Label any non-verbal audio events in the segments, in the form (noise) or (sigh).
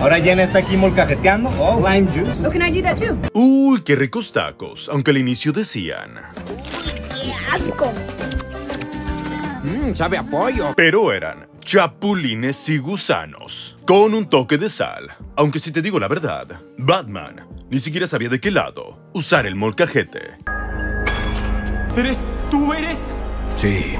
Ahora Jen está aquí molcajeteando. Oh, lime juice. Oh, can I do that too? Uy, qué ricos tacos, aunque al inicio decían. ¡Qué asco! Mmm, sabe a pollo. Pero eran chapulines y gusanos, con un toque de sal. Aunque si te digo la verdad, Batman ni siquiera sabía de qué lado usar el molcajete. ¿Eres... tú eres... Sí.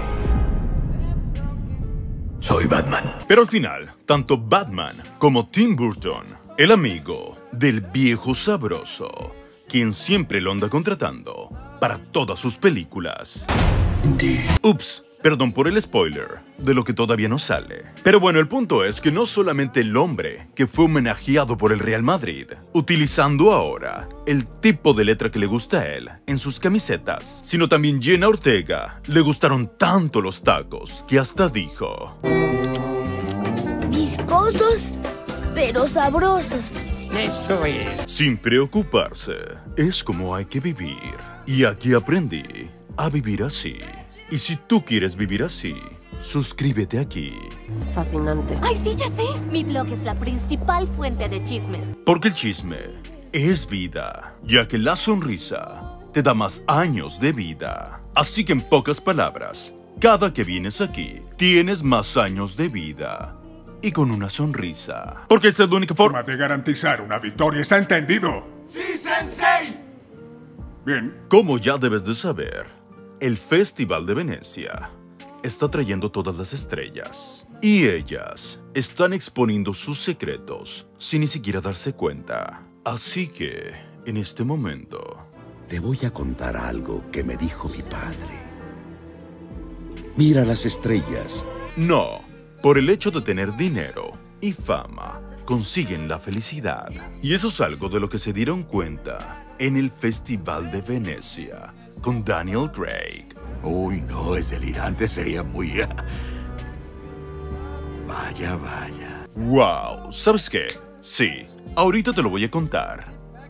Soy Batman. Pero al final, tanto Batman como Tim Burton, el amigo del viejo sabroso, quien siempre lo anda contratando para todas sus películas. Ups, perdón por el spoiler de lo que todavía no sale. Pero bueno, el punto es que no solamente el hombre que fue homenajeado por el Real Madrid, utilizando ahora el tipo de letra que le gusta a él en sus camisetas, sino también Jenna Ortega le gustaron tanto los tacos que hasta dijo... Viscosos, pero sabrosos. Eso es. Sin preocuparse, es como hay que vivir. Y aquí aprendí a vivir así. Y si tú quieres vivir así, suscríbete aquí. Fascinante. Ay, sí, ya sé. Mi blog es la principal fuente de chismes. Porque el chisme es vida, ya que la sonrisa te da más años de vida. Así que en pocas palabras, cada que vienes aquí, tienes más años de vida. Y con una sonrisa. Porque esa es la única forma... de garantizar una victoria, ¿está entendido? ¡Sí, Sensei! Bien. Como ya debes de saber, el Festival de Venecia está trayendo todas las estrellas. Y ellas están exponiendo sus secretos sin ni siquiera darse cuenta. Así que, en este momento... Te voy a contar algo que me dijo mi padre. Mira las estrellas. No, por el hecho de tener dinero y fama, consiguen la felicidad. Y eso es algo de lo que se dieron cuenta en el Festival de Venecia con Daniel Craig. Uy, no, es delirante, sería muy... Vaya, vaya. ¡Wow! ¿Sabes qué? Sí, ahorita te lo voy a contar.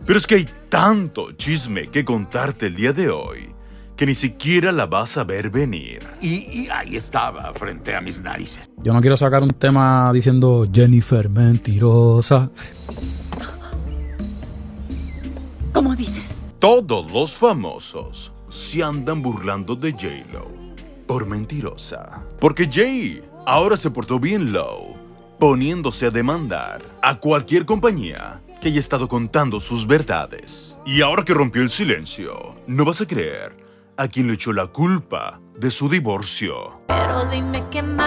Pero es que hay tanto chisme que contarte el día de hoy que ni siquiera la vas a ver venir. Y, y ahí estaba, frente a mis narices. Yo no quiero sacar un tema diciendo Jennifer mentirosa. ¿Cómo dices? Todos los famosos se andan burlando de J-Lo por mentirosa. Porque Jay ahora se portó bien low, poniéndose a demandar a cualquier compañía que haya estado contando sus verdades. Y ahora que rompió el silencio, no vas a creer a quien le echó la culpa de su divorcio. Pero dime qué más.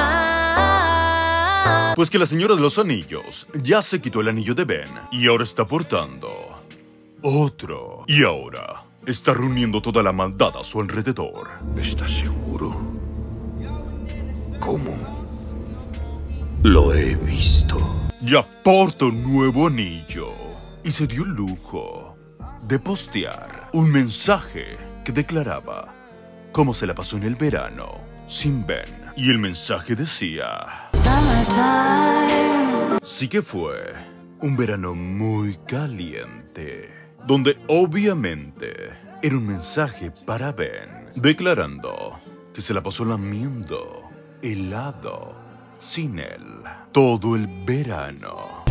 Pues que la señora de los anillos ya se quitó el anillo de Ben y ahora está portando otro. Y ahora está reuniendo toda la maldad a su alrededor. ¿Estás seguro? ¿Cómo? Lo he visto. Ya porta un nuevo anillo y se dio el lujo de postear un mensaje que declaraba cómo se la pasó en el verano sin Ben. Y el mensaje decía... Sí que fue un verano muy caliente, donde obviamente era un mensaje para Ben, declarando que se la pasó lamiendo helado sin él todo el verano.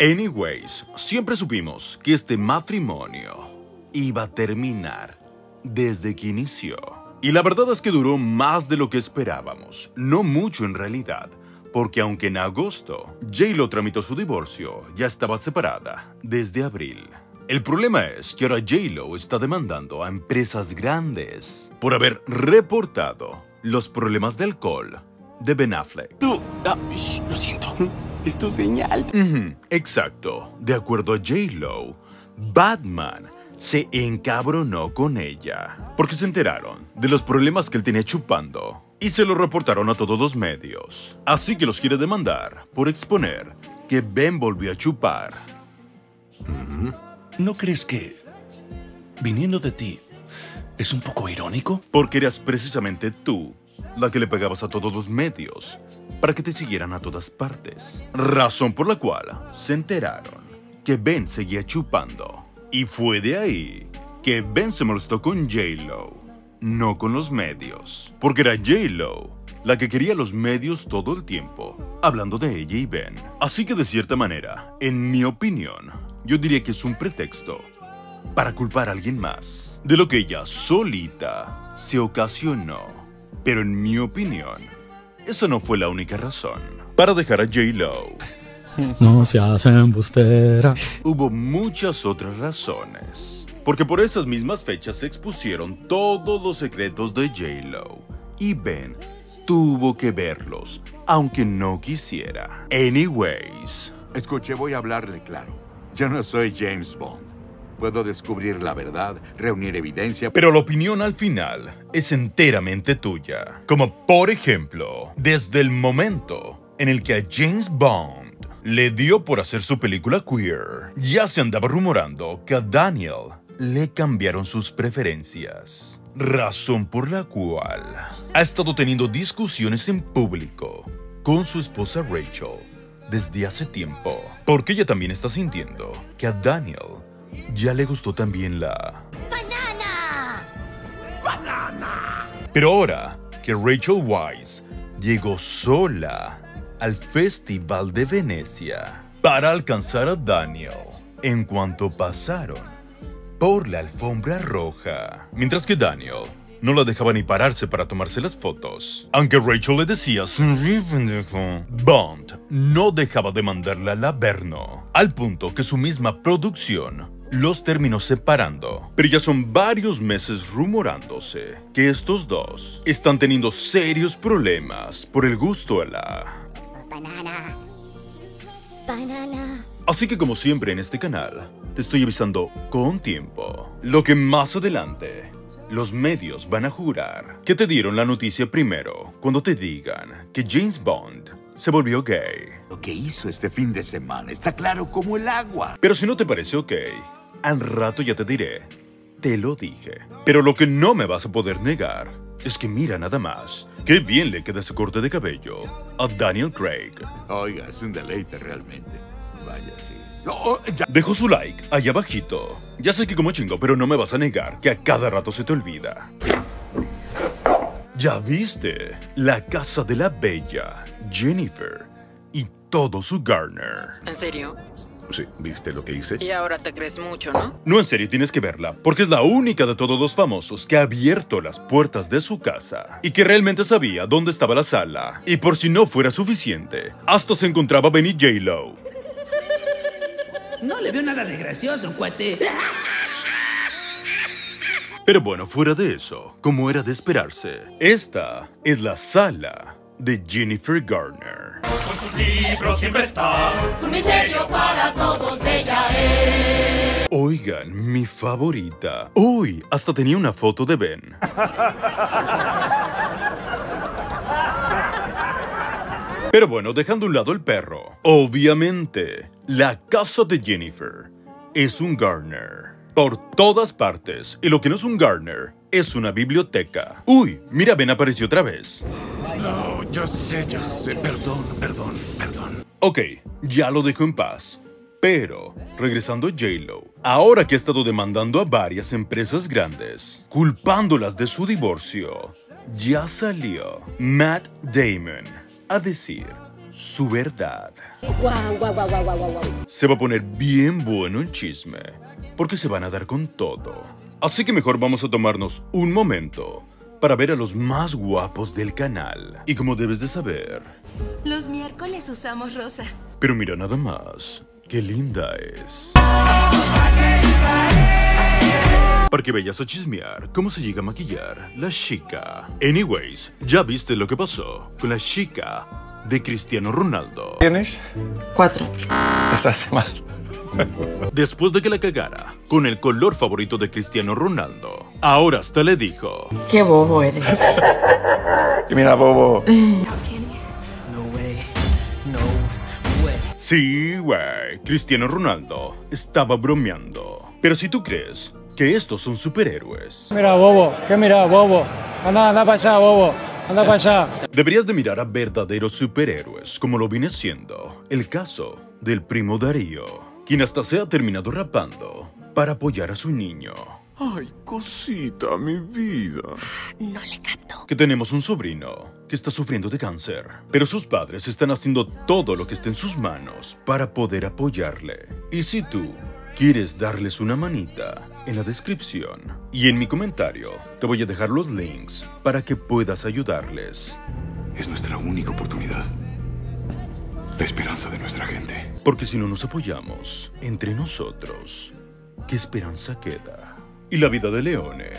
Anyways, siempre supimos que este matrimonio iba a terminar desde que inició. Y la verdad es que duró más de lo que esperábamos, no mucho en realidad, porque aunque en agosto J-Lo tramitó su divorcio, ya estaba separada desde abril. El problema es que ahora J-Lo está demandando a empresas grandes por haber reportado los problemas de alcohol de Ben Affleck. Tú... ah, lo siento. (laughs) Es tu señal. Exacto. De acuerdo a J-Lo, Batman se encabronó con ella porque se enteraron de los problemas que él tenía chupando y se lo reportaron a todos los medios. Así que los quiere demandar por exponer que Ben volvió a chupar. ¿No crees que, viniendo de ti, es un poco irónico? Porque eras precisamente tú la que le pegabas a todos los medios para que te siguieran a todas partes. Razón por la cual se enteraron que Ben seguía chupando. Y fue de ahí que Ben se molestó con J-Lo, no con los medios. Porque era J-Lo la que quería los medios todo el tiempo, hablando de ella y Ben. Así que de cierta manera, en mi opinión, yo diría que es un pretexto para culpar a alguien más de lo que ella solita se ocasionó. Pero en mi opinión, esa no fue la única razón para dejar a J-Lo. No se hacen embustera. Hubo muchas otras razones. Porque por esas mismas fechas se expusieron todos los secretos de J-Lo. Y Ben tuvo que verlos, aunque no quisiera. Anyways. Escuche, voy a hablarle claro. Yo no soy James Bond. Puedo descubrir la verdad, reunir evidencia. Pero la opinión al final es enteramente tuya. Como por ejemplo, desde el momento en el que a James Bond le dio por hacer su película queer, ya se andaba rumorando que a Daniel le cambiaron sus preferencias. Razón por la cual ha estado teniendo discusiones en público con su esposa Rachel desde hace tiempo. Porque ella también está sintiendo que a Daniel ya le gustó también la... ¡Banana! ¡Banana! Pero ahora que Rachel Weisz llegó sola al Festival de Venecia para alcanzar a Daniel en cuanto pasaron por la alfombra roja, mientras que Daniel no la dejaba ni pararse para tomarse las fotos. Aunque Rachel le decía, Bond no dejaba de mandarle al averno, al punto que su misma producción los terminó separando. Pero ya son varios meses rumorándose que estos dos están teniendo serios problemas por el gusto a la... Banana. Banana. Así que como siempre en este canal, te estoy avisando con tiempo. Lo que más adelante los medios van a jurar que te dieron la noticia primero cuando te digan que James Bond se volvió gay. Lo que hizo este fin de semana está claro como el agua. Pero si no te parece ok, al rato ya te diré. Te lo dije. Pero lo que no me vas a poder negar es que mira nada más. Qué bien le queda ese corte de cabello a Daniel Craig. Oiga, es un deleite realmente. Vaya, sí. Oh, ya. Dejo su like allá abajito. Ya sé que como chingo, pero no me vas a negar que a cada rato se te olvida. Ya viste la casa de la bella Jennifer y todo su Garner. ¿En serio? Sí, ¿viste lo que hice? Y ahora te crees mucho, ¿no? No, en serio, tienes que verla, porque es la única de todos los famosos que ha abierto las puertas de su casa y que realmente sabía dónde estaba la sala. Y por si no fuera suficiente, hasta se encontraba Benny J-Lo. No le veo nada de gracioso, cuate. Pero bueno, fuera de eso, como era de esperarse, esta es la sala de Jennifer Garner. Sus libros siempre está. Un misterio para todos, bella es. Oigan, mi favorita. Uy, hasta tenía una foto de Ben. Pero bueno, dejando a un lado el perro, obviamente, la casa de Jennifer es un Garner. Por todas partes. Y lo que no es un Garner es una biblioteca. Uy, mira, Ben apareció otra vez. No, yo sé, yo sé. Perdón, perdón, perdón. Ok, ya lo dejo en paz. Pero, regresando a J-Lo, ahora que ha estado demandando a varias empresas grandes, culpándolas de su divorcio, ya salió Matt Damon a decir su verdad. Se va a poner bien bueno el chisme, porque se van a dar con todo. Así que mejor vamos a tomarnos un momento para ver a los más guapos del canal. Y como debes de saber, Los miércoles usamos rosa. pero mira nada más, qué linda es. Para que vayas a chismear cómo se llega a maquillar la chica. Anyways, ya viste lo que pasó con la chica de Cristiano Ronaldo. ¿Tienes? Cuatro. Estás mal. Después de que la cagara con el color favorito de Cristiano Ronaldo, ahora hasta le dijo: Qué bobo eres. Y mira, bobo. Sí, güey, Cristiano Ronaldo estaba bromeando. Pero si tú crees que estos son superhéroes, Mira, bobo, ¿qué mira, bobo? Anda, anda para allá, bobo. Anda para allá. deberías de mirar a verdaderos superhéroes como lo viene siendo el caso del primo Darío, quien hasta se ha terminado rapando para apoyar a su niño. Ay, cosita, mi vida. No le capto. Que tenemos un sobrino que está sufriendo de cáncer, pero sus padres están haciendo todo lo que esté en sus manos para poder apoyarle. Y si tú quieres darles una manita, en la descripción y en mi comentario te voy a dejar los links para que puedas ayudarles. Es nuestra única oportunidad. La esperanza de nuestra gente. Porque si no nos apoyamos entre nosotros, ¿qué esperanza queda? Y la vida de Leone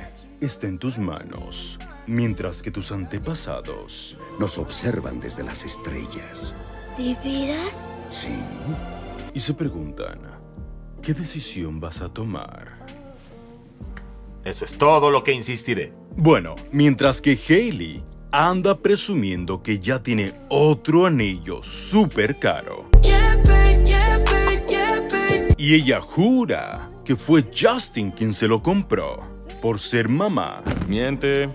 está en tus manos, mientras que tus antepasados nos observan desde las estrellas. ¿De veras? Sí. Y se preguntan, ¿qué decisión vas a tomar? Eso es todo lo que insistiré. Bueno, mientras que Hailey anda presumiendo que ya tiene otro anillo súper caro. Y ella jura que fue Justin quien se lo compró por ser mamá. Miente.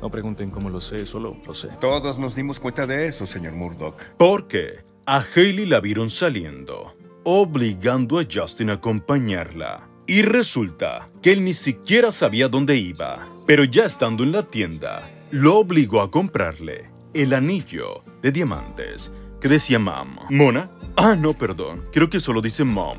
No pregunten cómo lo sé, solo lo sé. Todos nos dimos cuenta de eso, señor Murdoch. Porque a Hailey la vieron saliendo, obligando a Justin a acompañarla. Y resulta que él ni siquiera sabía dónde iba, pero ya estando en la tienda, lo obligó a comprarle el anillo de diamantes que decía Mom. ¿Mona? Ah, no, perdón. Creo que solo dice Mom.